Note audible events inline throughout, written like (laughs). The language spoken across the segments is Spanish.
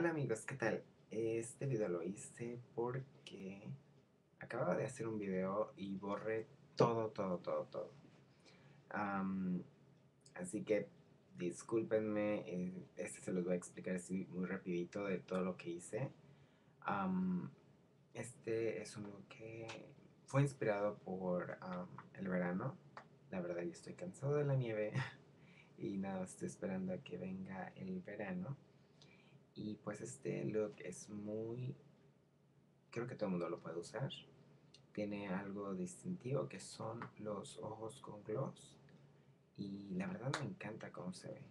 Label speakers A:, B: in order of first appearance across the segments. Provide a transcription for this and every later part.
A: Hola amigos, ¿qué tal? Este video lo hice porque acababa de hacer un video y borré todo, todo, todo, todo. así que discúlpenme, eh, este se los voy a explicar así muy rapidito de todo lo que hice. este es uno que fue inspirado por el verano. La verdad, yo estoy cansado de la nieve (laughs) y nada, estoy esperando a que venga el verano. Y pues este look es muy... Creo que todo el mundo lo puede usar. Tiene algo distintivo que son los ojos con gloss. Y la verdad me encanta cómo se ve.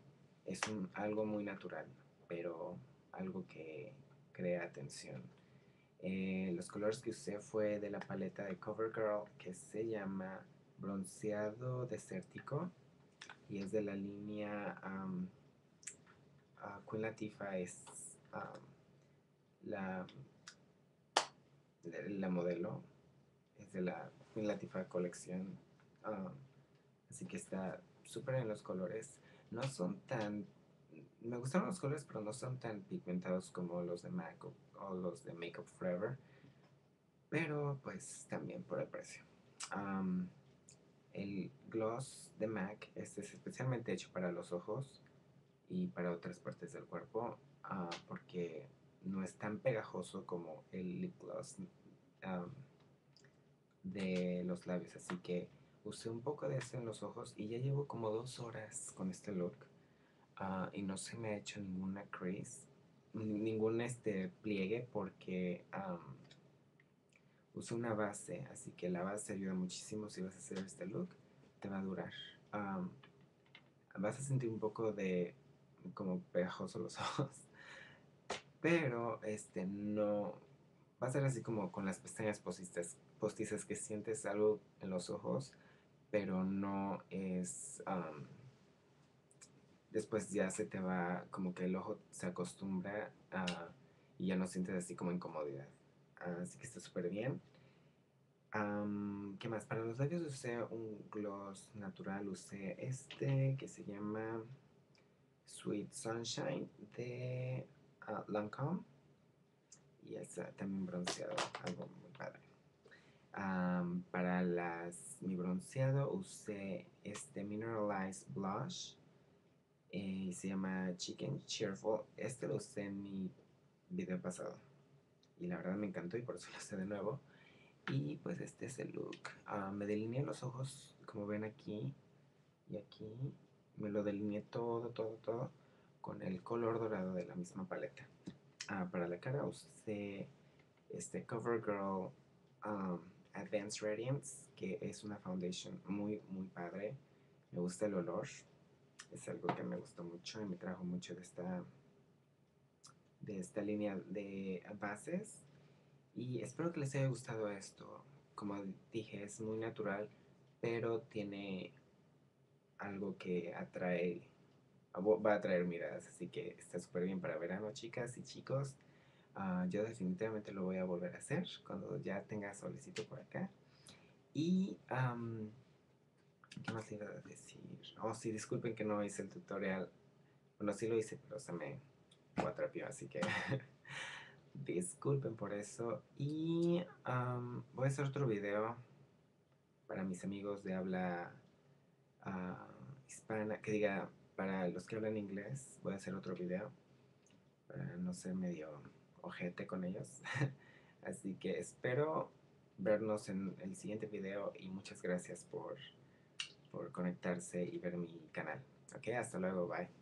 A: Es algo muy natural, pero algo que crea atención. Eh, los colores que usé fue de la paleta de CoverGirl que se llama Bronceado Desértico y es de la línea uh, Queen Latifah es la, la modelo, es de la Queen Latifah colección, así que está súper en los colores. No son tan, me gustan los colores, pero no son tan pigmentados como los de MAC o, los de Makeup Forever, pero pues también por el precio. el gloss de MAC este es especialmente hecho para los ojos y para otras partes del cuerpo uh, porque no es tan pegajoso como el lip gloss um, de los labios. Así que usé un poco de eso en los ojos y ya llevo como dos horas con este look uh, y no se me ha hecho ninguna crease ningún este pliegue porque usé una base. Así que la base ayuda muchísimo si vas a hacer este look te va a durar. Vas a sentir un poco de como pegajoso los (laughs) ojos. Pero este no va a ser así como con las pestañas postizas, postizas que sientes algo en los ojos, pero no es después ya se te va como que el ojo se acostumbra a, y ya no sientes así como incomodidad. Así que está súper bien. ¿Qué más? Para los labios usé un gloss natural, usé este que se llama Sweet Sunshine de uh, Lancome. Y está también bronceado, algo muy padre. para las, mi bronceado usé este Mineralized Blush. y se llama Chicken Cheerful. Este lo usé en mi video pasado. Y la verdad me encantó y por eso lo usé de nuevo. Y pues este es el look. me delineé los ojos, como ven aquí y aquí me lo delineé todo, todo, todo con el color dorado de la misma paleta. Ah, para la cara usé este CoverGirl um, Advanced Radiance, que es una foundation muy, muy padre. Me gusta el olor. Es algo que me gustó mucho y me trajo mucho de esta, de esta línea de bases. Y espero que les haya gustado esto. Como dije, es muy natural, pero tiene algo que atrae, va a atraer miradas, así que está súper bien para verano, chicas y chicos. Ah, yo definitivamente lo voy a volver a hacer cuando ya tenga solicito por acá. Y, ¿qué más iba a decir? Oh, sí, disculpen que no hice el tutorial. Bueno, sí lo hice, pero se me cuatrapió, así que (laughs) disculpen por eso. Y voy a hacer otro video para mis amigos de habla hispana, que diga, para los que hablan inglés, voy a hacer otro video para no ser medio ojete con ellos. (laughs) Así que espero vernos en el siguiente video y muchas gracias por, por conectarse y ver mi canal. Ok, hasta luego, bye.